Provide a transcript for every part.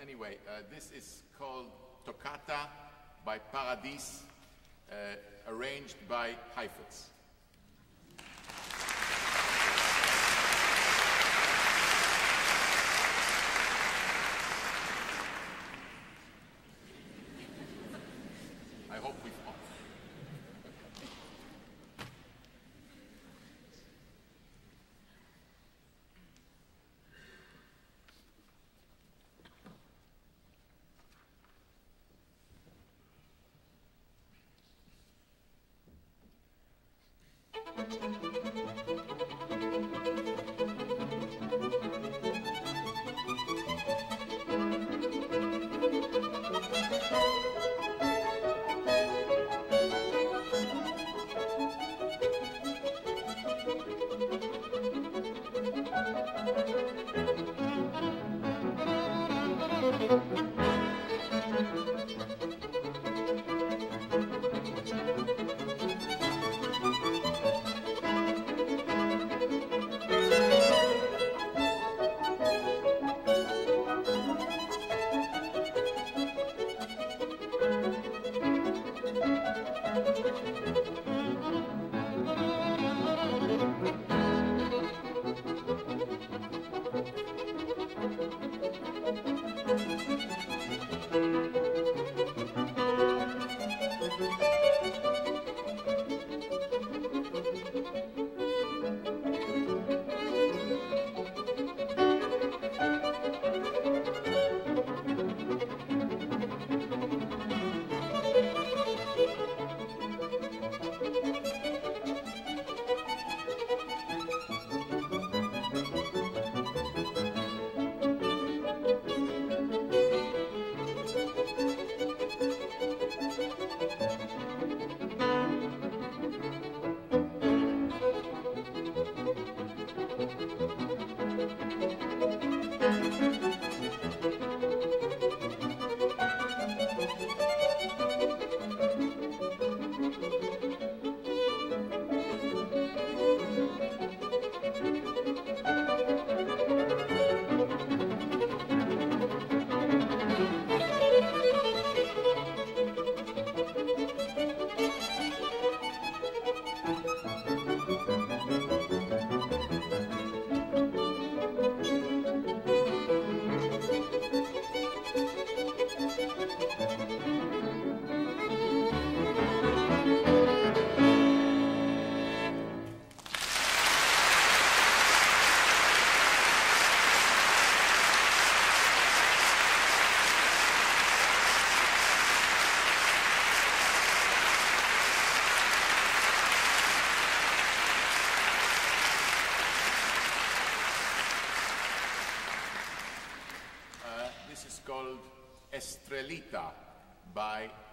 Anyway, uh, this is called Toccata by Paradis, uh, arranged by Heifetz.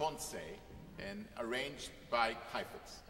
Ponce and arranged by Heifetz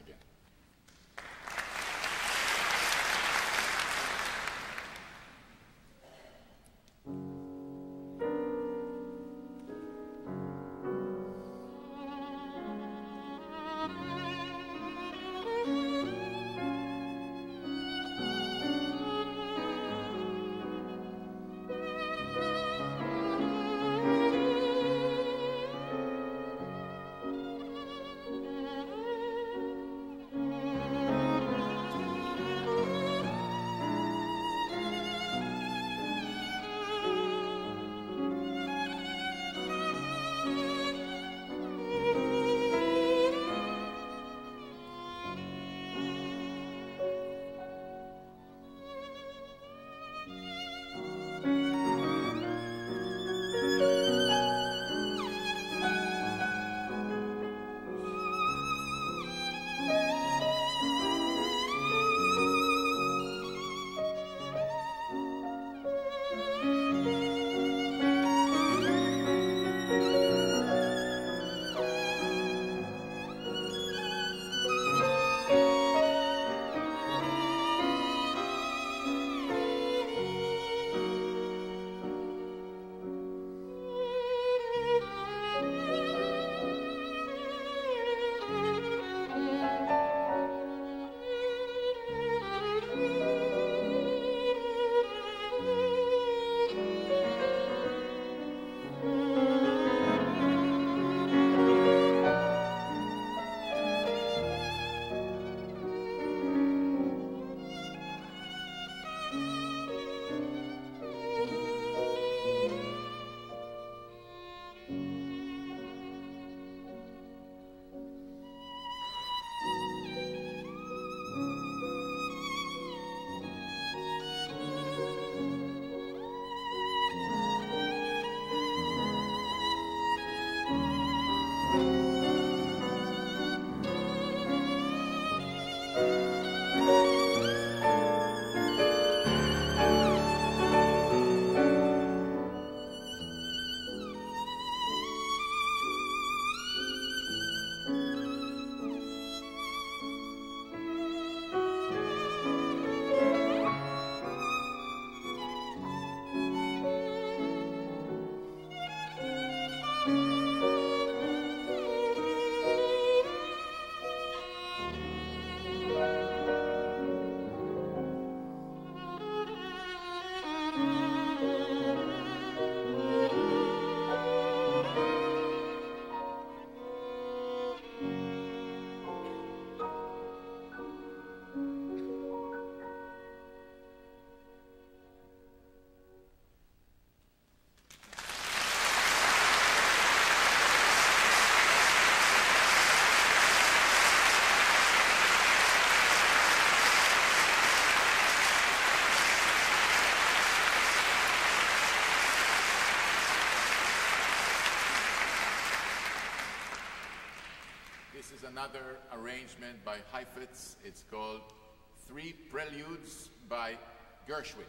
another arrangement by Heifetz. It's called Three Preludes by Gershwin.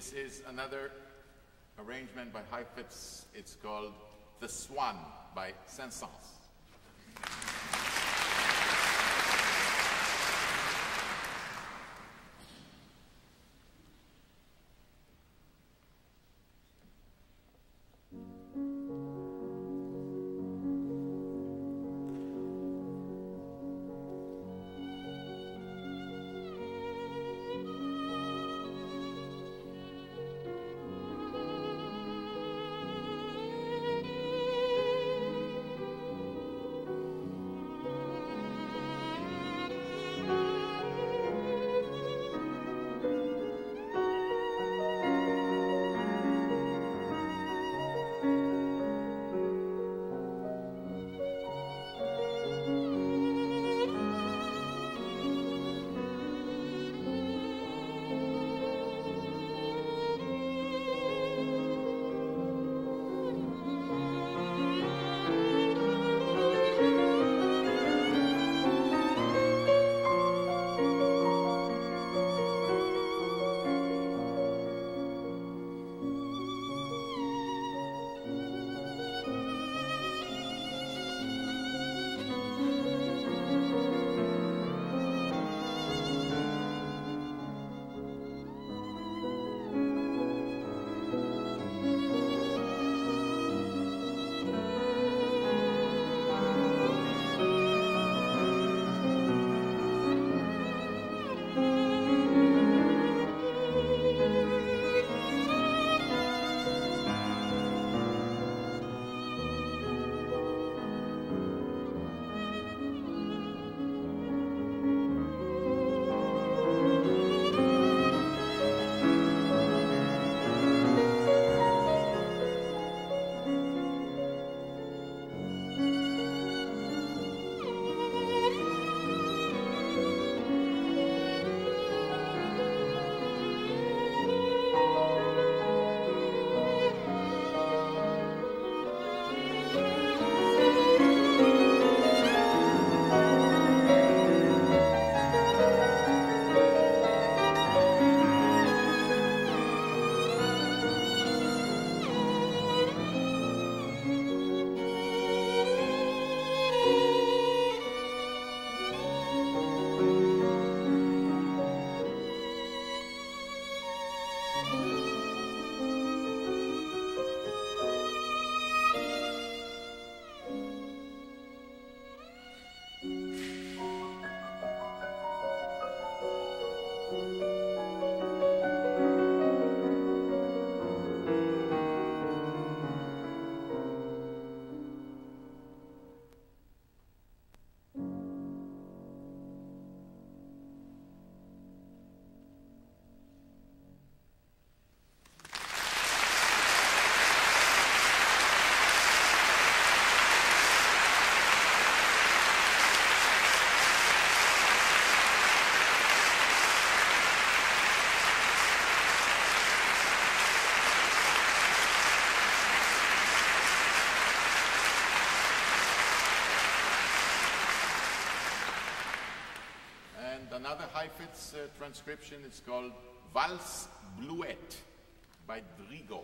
This is another arrangement by Heifetz. It's called The Swan by Saint-Saëns. Another Heifetz uh, transcription is called Valse Bluette by Drigo.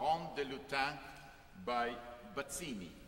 This is called La Ronde de Lutin by Bazzini.